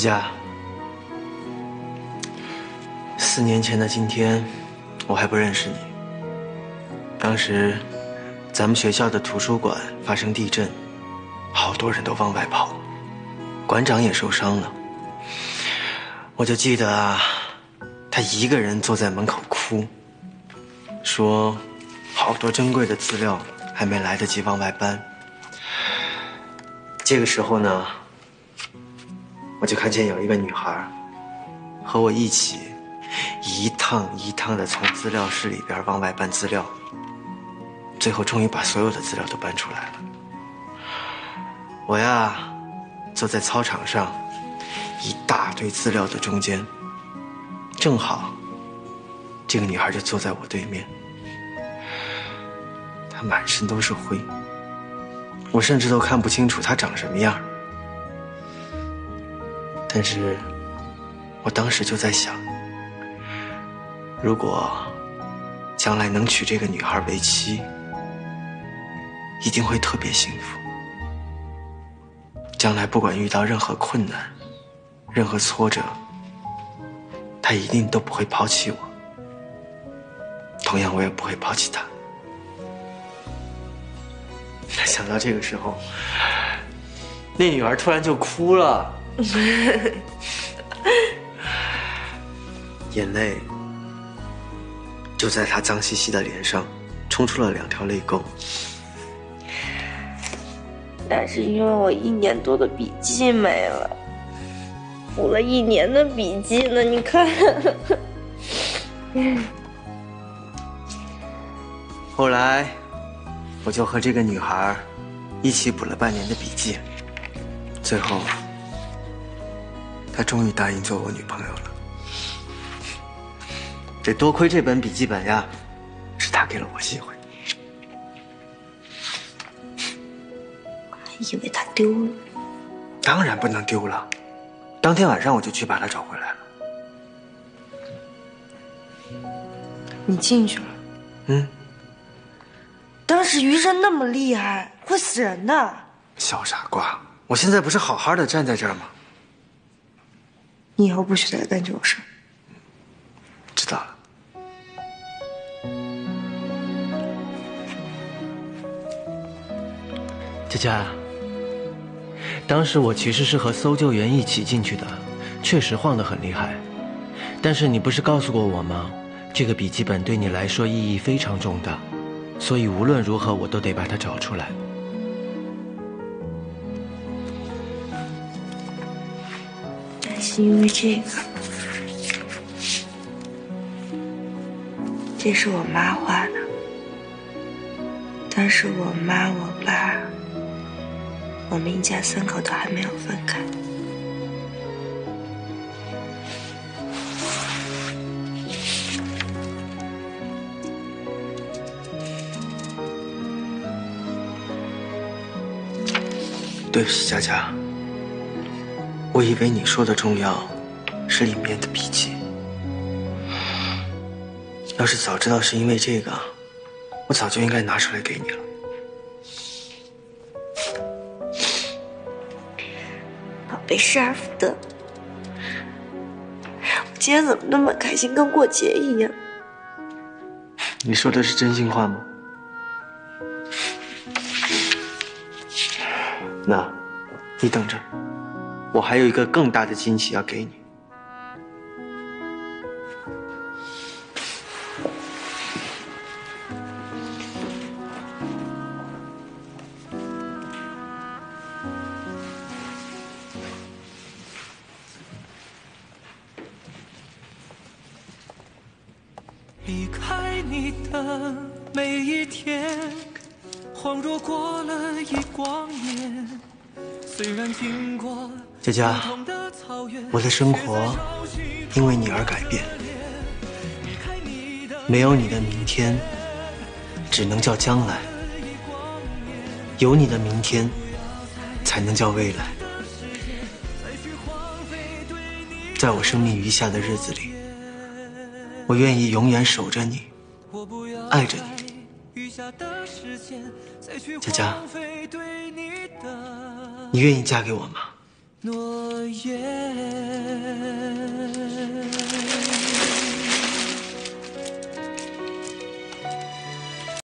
佳佳，四年前的今天，我还不认识你。当时，咱们学校的图书馆发生地震，好多人都往外跑，馆长也受伤了。我就记得啊，他一个人坐在门口哭，说好多珍贵的资料还没来得及往外搬。这个时候呢，我就看见有一个女孩和我一起，一趟一趟的从资料室里边往外搬资料，最后终于把所有的资料都搬出来了。我呀，坐在操场上。一大堆资料的中间，正好，这个女孩就坐在我对面。她满身都是灰，我甚至都看不清楚她长什么样。但是，我当时就在想，如果将来能娶这个女孩为妻，一定会特别幸福。将来不管遇到任何困难，任何挫折，他一定都不会抛弃我。同样，我也不会抛弃他。想到这个时候，那女儿突然就哭了，眼泪就在他脏兮兮的脸上冲出了两条泪沟。那是因为我一年多的笔记没了。补了一年的笔记呢，你看。后来，我就和这个女孩一起补了半年的笔记，最后，她终于答应做我女朋友了。这多亏这本笔记本呀，是她给了我机会。我还以为她丢了。当然不能丢了。当天晚上我就去把他找回来了。你进去了？嗯。当时余生那么厉害，会死人的。小傻瓜，我现在不是好好的站在这儿吗？你以后不许再干这种事。知道了。佳佳。当时我其实是和搜救员一起进去的，确实晃得很厉害。但是你不是告诉过我吗？这个笔记本对你来说意义非常重大，所以无论如何我都得把它找出来。是因为这个，这是我妈画的，当时我妈我爸。我们一家三口都还没有分开。对不起，佳佳，我以为你说的重要是里面的笔记。要是早知道是因为这个，我早就应该拿出来给你了。宝贝，失而复得，我今天怎么那么开心，跟过节一样？你说的是真心话吗？那，你等着，我还有一个更大的惊喜要给你。离开你的每一天，恍若过了一光年。虽然经过佳佳，我的生活因为你而改变。没有你的明天，只能叫将来；有你的明天，才能叫未来。在我生命余下的日子里。我愿意永远守着你，爱着你，佳佳，你愿意嫁给我吗？诺言。